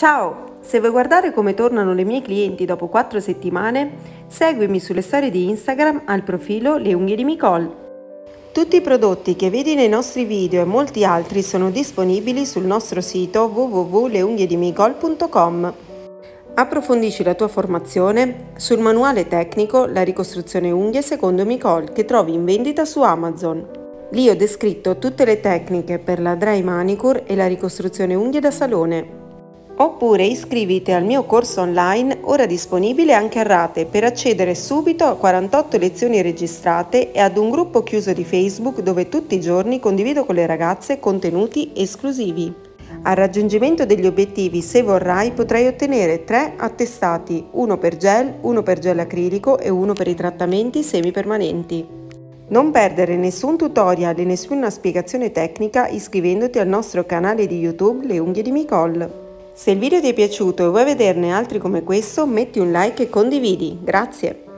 Ciao! Se vuoi guardare come tornano le mie clienti dopo 4 settimane, seguimi sulle storie di Instagram al profilo Le unghie di Micol. Tutti i prodotti che vedi nei nostri video e molti altri sono disponibili sul nostro sito www.leunghiedimicol.com. Approfondisci la tua formazione sul manuale tecnico La ricostruzione unghie secondo Micol che trovi in vendita su Amazon. Lì ho descritto tutte le tecniche per la dry manicure e la ricostruzione unghie da salone. Oppure iscriviti al mio corso online ora disponibile anche a rate per accedere subito a 48 lezioni registrate e ad un gruppo chiuso di Facebook dove tutti i giorni condivido con le ragazze contenuti esclusivi. Al raggiungimento degli obiettivi, se vorrai, potrai ottenere tre attestati, uno per gel, uno per gel acrilico e uno per i trattamenti semipermanenti. Non perdere nessun tutorial e nessuna spiegazione tecnica iscrivendoti al nostro canale di YouTube Le unghie di Micol. Se il video ti è piaciuto e vuoi vederne altri come questo, metti un like e condividi. Grazie!